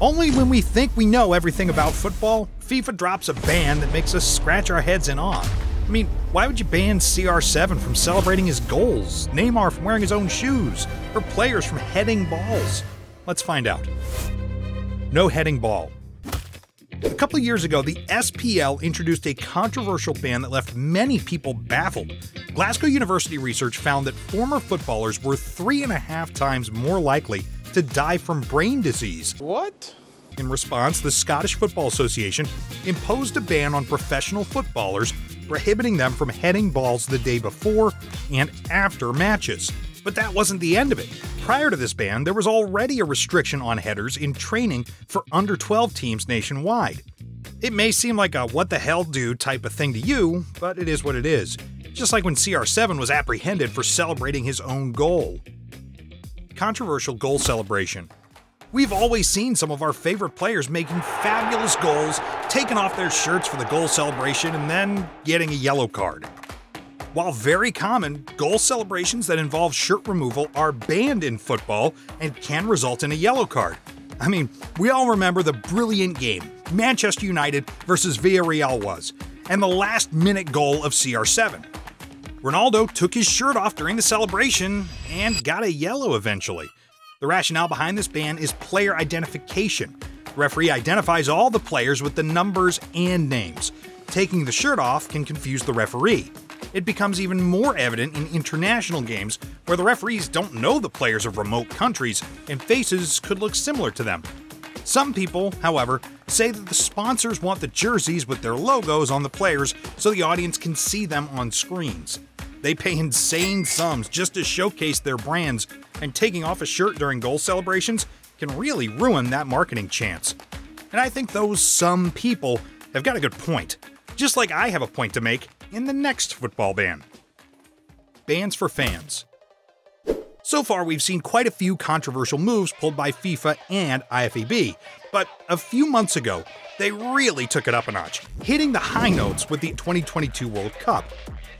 Only when we think we know everything about football, FIFA drops a ban that makes us scratch our heads in awe. I mean, why would you ban CR7 from celebrating his goals, Neymar from wearing his own shoes, or players from heading balls? Let's find out. No heading ball. A couple of years ago, the SPL introduced a controversial ban that left many people baffled. Glasgow University research found that former footballers were three and a half times more likely to die from brain disease. What? In response, the Scottish Football Association imposed a ban on professional footballers, prohibiting them from heading balls the day before and after matches. But that wasn't the end of it. Prior to this ban, there was already a restriction on headers in training for under 12 teams nationwide. It may seem like a what the hell do type of thing to you, but it is what it is. Just like when CR7 was apprehended for celebrating his own goal. Controversial goal celebration. We've always seen some of our favorite players making fabulous goals, taking off their shirts for the goal celebration, and then getting a yellow card. While very common, goal celebrations that involve shirt removal are banned in football and can result in a yellow card. I mean, we all remember the brilliant game Manchester United versus Villarreal was, and the last minute goal of CR7. Ronaldo took his shirt off during the celebration and got a yellow eventually. The rationale behind this ban is player identification. The referee identifies all the players with the numbers and names. Taking the shirt off can confuse the referee. It becomes even more evident in international games where the referees don't know the players of remote countries and faces could look similar to them. Some people, however, say that the sponsors want the jerseys with their logos on the players so the audience can see them on screens. They pay insane sums just to showcase their brands, and taking off a shirt during goal celebrations can really ruin that marketing chance. And I think those some people have got a good point, just like I have a point to make in the next football ban. Bans for fans. So far, we've seen quite a few controversial moves pulled by FIFA and IFAB, but a few months ago, they really took it up a notch, hitting the high notes with the 2022 World Cup.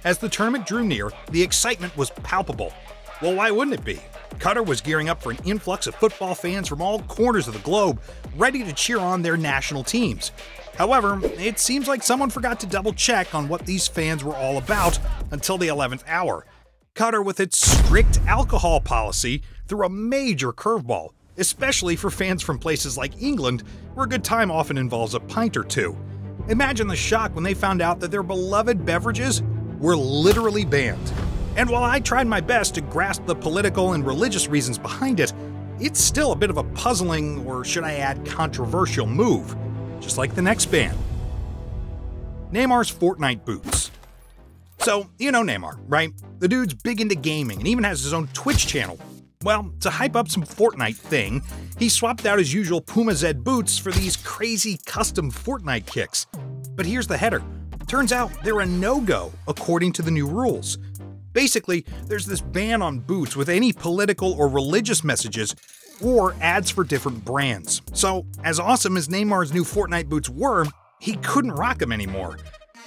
As the tournament drew near, the excitement was palpable. Well, why wouldn't it be? Qatar was gearing up for an influx of football fans from all corners of the globe, ready to cheer on their national teams. However, it seems like someone forgot to double check on what these fans were all about until the 11th hour. Qatar, with its strict alcohol policy, threw a major curveball, especially for fans from places like England, where a good time often involves a pint or two. Imagine the shock when they found out that their beloved beverages were literally banned. And while I tried my best to grasp the political and religious reasons behind it, it's still a bit of a puzzling, or should I add controversial, move, just like the next ban. Neymar's Fortnite boots. So, you know Neymar, right? The dude's big into gaming and even has his own Twitch channel. Well, to hype up some Fortnite thing, he swapped out his usual Puma Z boots for these crazy custom Fortnite kicks. But here's the header Turns out they're a no go according to the new rules. Basically, there's this ban on boots with any political or religious messages or ads for different brands. So, as awesome as Neymar's new Fortnite boots were, he couldn't rock them anymore.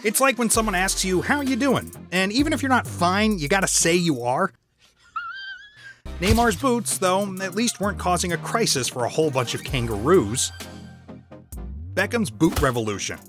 It's like when someone asks you, How you doing? And even if you're not fine, you gotta say you are. Neymar's boots, though, at least weren't causing a crisis for a whole bunch of kangaroos. Beckham's Boot Revolution.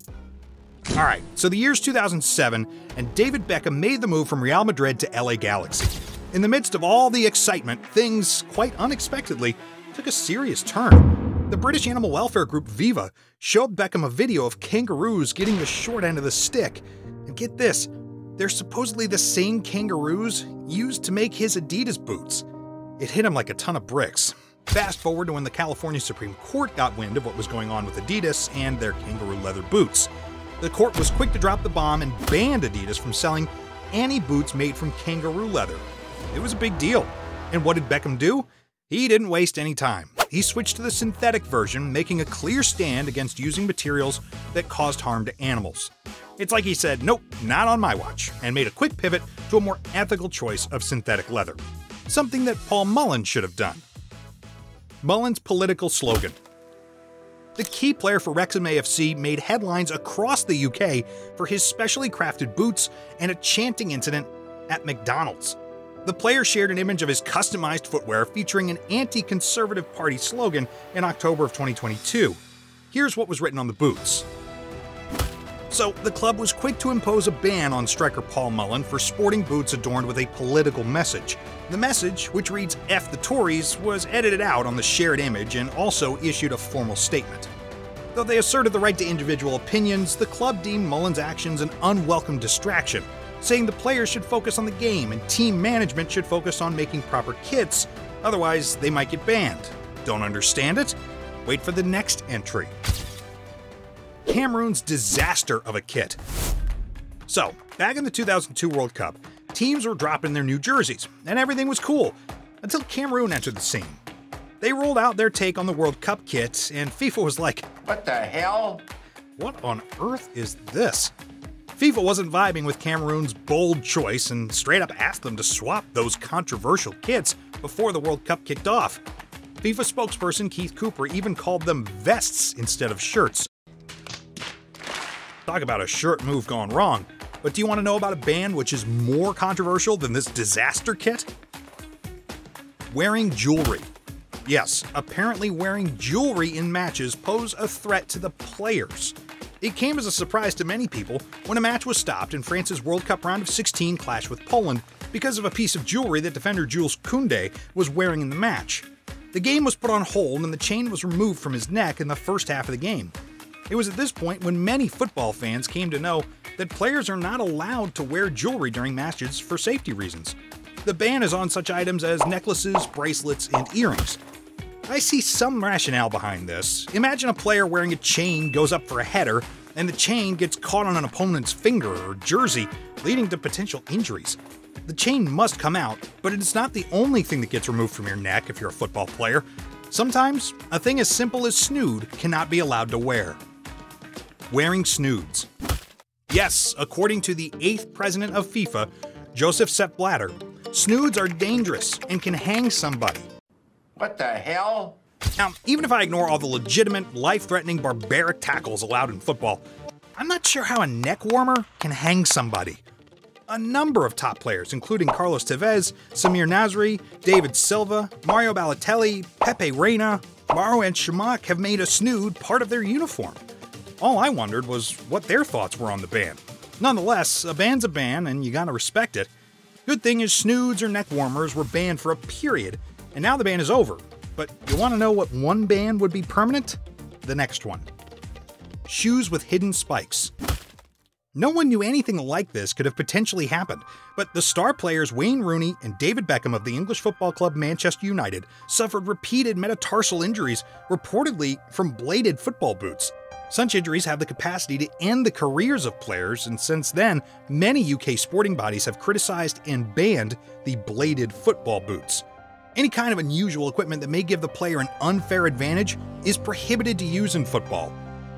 Alright, so the year's 2007, and David Beckham made the move from Real Madrid to LA Galaxy. In the midst of all the excitement, things, quite unexpectedly, took a serious turn. The British animal welfare group Viva showed Beckham a video of kangaroos getting the short end of the stick. And get this, they're supposedly the same kangaroos used to make his Adidas boots. It hit him like a ton of bricks. Fast forward to when the California Supreme Court got wind of what was going on with Adidas and their kangaroo leather boots the court was quick to drop the bomb and banned Adidas from selling any boots made from kangaroo leather. It was a big deal. And what did Beckham do? He didn't waste any time. He switched to the synthetic version, making a clear stand against using materials that caused harm to animals. It's like he said, nope, not on my watch, and made a quick pivot to a more ethical choice of synthetic leather. Something that Paul Mullin should have done. Mullin's political slogan the key player for Wrexham AFC made headlines across the UK for his specially crafted boots and a chanting incident at McDonald's. The player shared an image of his customized footwear featuring an anti conservative party slogan in October of 2022. Here's what was written on the boots. So, the club was quick to impose a ban on striker Paul Mullin for sporting boots adorned with a political message. The message, which reads F the Tories, was edited out on the shared image and also issued a formal statement. Though they asserted the right to individual opinions, the club deemed Mullin's actions an unwelcome distraction, saying the players should focus on the game and team management should focus on making proper kits, otherwise, they might get banned. Don't understand it? Wait for the next entry. Cameroon's disaster of a kit. So, back in the 2002 World Cup, teams were dropping their new jerseys, and everything was cool until Cameroon entered the scene. They rolled out their take on the World Cup kit, and FIFA was like, What the hell? What on earth is this? FIFA wasn't vibing with Cameroon's bold choice and straight up asked them to swap those controversial kits before the World Cup kicked off. FIFA spokesperson Keith Cooper even called them vests instead of shirts. Talk about a shirt move gone wrong. But do you want to know about a band which is more controversial than this disaster kit? Wearing jewelry. Yes, apparently wearing jewelry in matches pose a threat to the players. It came as a surprise to many people when a match was stopped in France's World Cup round of 16 clash with Poland because of a piece of jewelry that defender Jules Koundé was wearing in the match. The game was put on hold and the chain was removed from his neck in the first half of the game. It was at this point when many football fans came to know that players are not allowed to wear jewelry during matches for safety reasons. The ban is on such items as necklaces, bracelets, and earrings. I see some rationale behind this. Imagine a player wearing a chain goes up for a header, and the chain gets caught on an opponent's finger or jersey, leading to potential injuries. The chain must come out, but it's not the only thing that gets removed from your neck if you're a football player. Sometimes, a thing as simple as snood cannot be allowed to wear. Wearing snoods. Yes, according to the eighth president of FIFA, Joseph Sepp Blatter, snoods are dangerous and can hang somebody. What the hell? Now, even if I ignore all the legitimate, life threatening, barbaric tackles allowed in football, I'm not sure how a neck warmer can hang somebody. A number of top players, including Carlos Tevez, Samir Nasri, David Silva, Mario Balotelli, Pepe Reina, Marouane Chamakh have made a snood part of their uniform. All I wondered was what their thoughts were on the ban. Nonetheless, a ban's a ban, and you gotta respect it. Good thing is, snoods or neck warmers were banned for a period, and now the ban is over. But you wanna know what one ban would be permanent? The next one shoes with hidden spikes. No one knew anything like this could have potentially happened, but the star players Wayne Rooney and David Beckham of the English football club Manchester United suffered repeated metatarsal injuries, reportedly from bladed football boots. Such injuries have the capacity to end the careers of players, and since then, many UK sporting bodies have criticized and banned the bladed football boots. Any kind of unusual equipment that may give the player an unfair advantage is prohibited to use in football.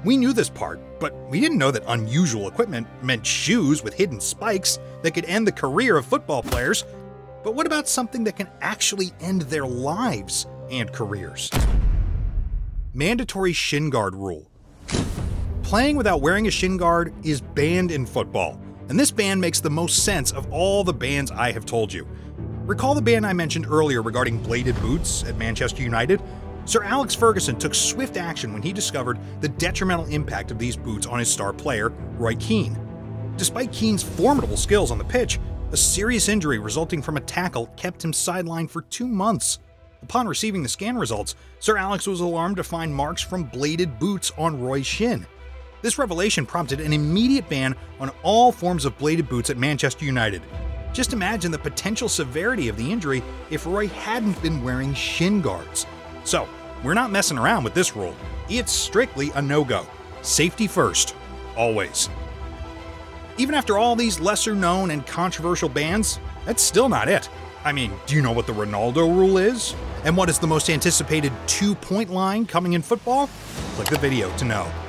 We knew this part, but we didn't know that unusual equipment meant shoes with hidden spikes that could end the career of football players. But what about something that can actually end their lives and careers? Mandatory shin guard rule. Playing without wearing a shin guard is banned in football, and this ban makes the most sense of all the bans I have told you. Recall the ban I mentioned earlier regarding bladed boots at Manchester United? Sir Alex Ferguson took swift action when he discovered the detrimental impact of these boots on his star player, Roy Keane. Despite Keane's formidable skills on the pitch, a serious injury resulting from a tackle kept him sidelined for two months. Upon receiving the scan results, Sir Alex was alarmed to find marks from bladed boots on Roy's shin. This revelation prompted an immediate ban on all forms of bladed boots at Manchester United. Just imagine the potential severity of the injury if Roy hadn't been wearing shin guards. So, we're not messing around with this rule. It's strictly a no go. Safety first, always. Even after all these lesser known and controversial bans, that's still not it. I mean, do you know what the Ronaldo rule is? And what is the most anticipated two point line coming in football? Click the video to know.